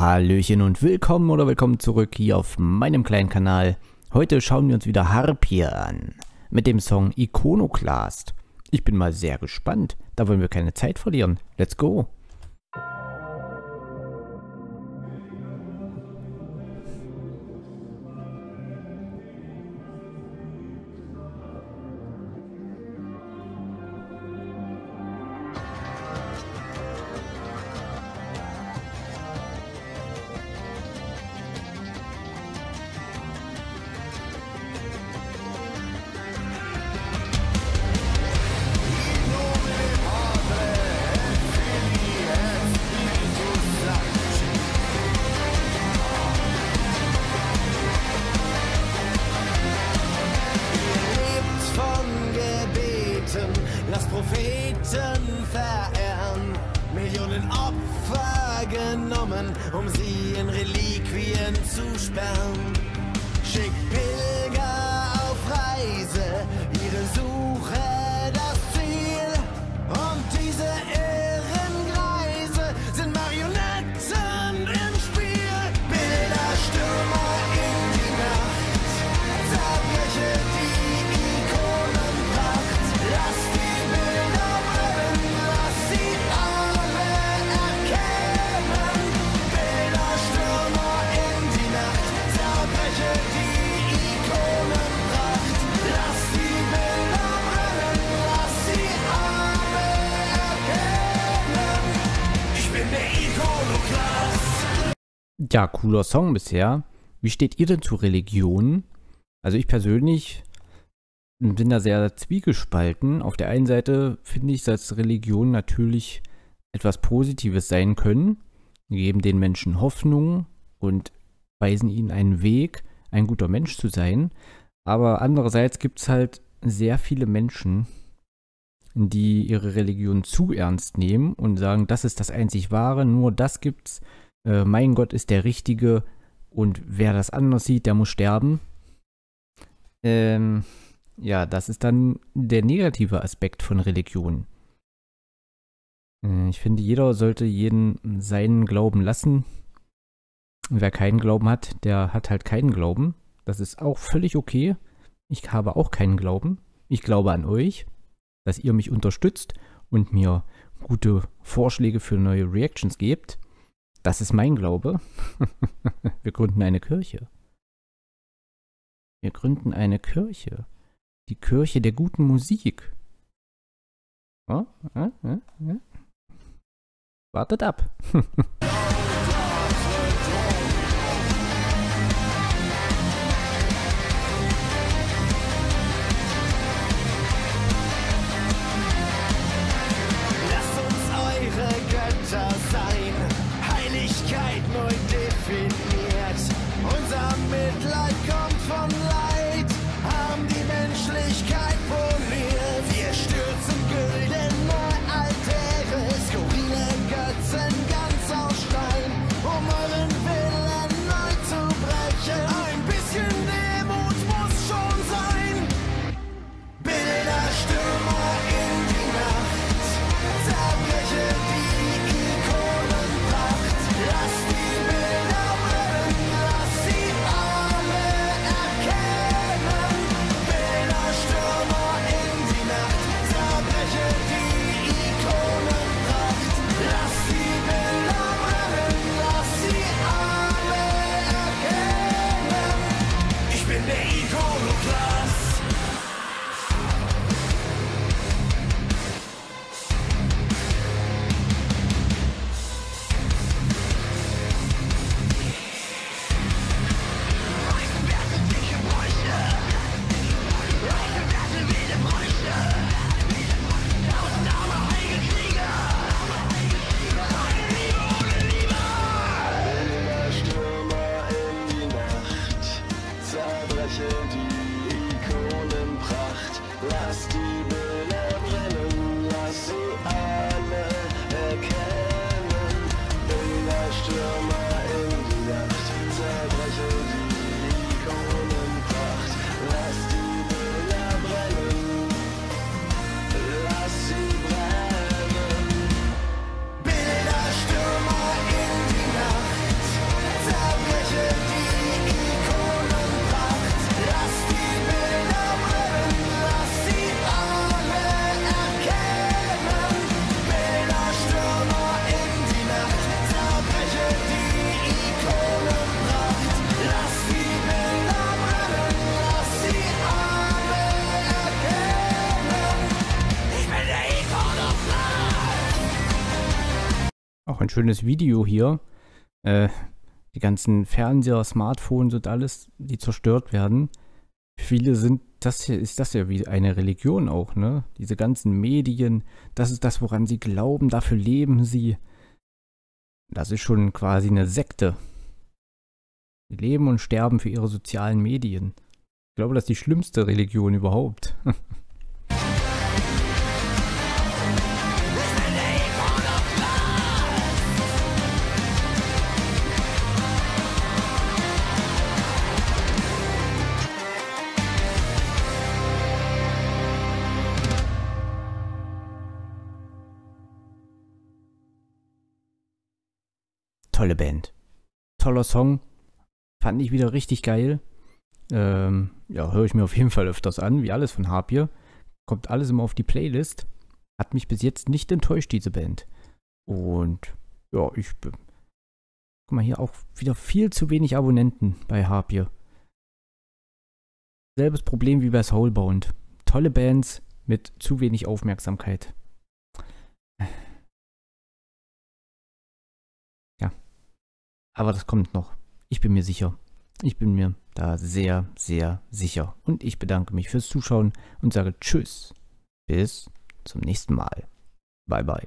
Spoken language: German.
Hallöchen und willkommen oder willkommen zurück hier auf meinem kleinen Kanal. Heute schauen wir uns wieder Harpier an mit dem Song Iconoclast. Ich bin mal sehr gespannt, da wollen wir keine Zeit verlieren. Let's go! Propheten verehren. Millionen Opfer genommen, um sie in Reliquien zu sperren. Schickt Pilger Ja, cooler Song bisher. Wie steht ihr denn zu Religion? Also ich persönlich bin da sehr zwiegespalten. Auf der einen Seite finde ich, dass Religion natürlich etwas Positives sein können, geben den Menschen Hoffnung und weisen ihnen einen Weg, ein guter Mensch zu sein. Aber andererseits gibt es halt sehr viele Menschen, die ihre Religion zu ernst nehmen und sagen, das ist das einzig Wahre, nur das gibt's. Äh, mein Gott ist der Richtige und wer das anders sieht, der muss sterben. Ähm, ja, das ist dann der negative Aspekt von Religion. Äh, Ich finde, jeder sollte jeden seinen Glauben lassen. Wer keinen Glauben hat, der hat halt keinen Glauben. Das ist auch völlig okay. Ich habe auch keinen Glauben. Ich glaube an euch, dass ihr mich unterstützt und mir gute Vorschläge für neue Reactions gebt. Das ist mein Glaube. Wir gründen eine Kirche. Wir gründen eine Kirche. Die Kirche der guten Musik. Oh, äh, äh, äh. Wartet ab. Kirche die Ikonenpracht, lass die schönes Video hier. Äh, die ganzen Fernseher, Smartphones und alles, die zerstört werden. Viele sind das hier, ist das ja wie eine Religion auch, ne? Diese ganzen Medien, das ist das, woran sie glauben, dafür leben sie. Das ist schon quasi eine Sekte. Sie leben und sterben für ihre sozialen Medien. Ich glaube, das ist die schlimmste Religion überhaupt. Tolle Band. Toller Song. Fand ich wieder richtig geil. Ähm, ja, höre ich mir auf jeden Fall öfters an, wie alles von Harpier. Kommt alles immer auf die Playlist. Hat mich bis jetzt nicht enttäuscht, diese Band. Und ja, ich. Guck mal, hier auch wieder viel zu wenig Abonnenten bei Harpier. Selbes Problem wie bei Soulbound. Tolle Bands mit zu wenig Aufmerksamkeit. Aber das kommt noch. Ich bin mir sicher. Ich bin mir da sehr, sehr sicher. Und ich bedanke mich fürs Zuschauen und sage Tschüss. Bis zum nächsten Mal. Bye, bye.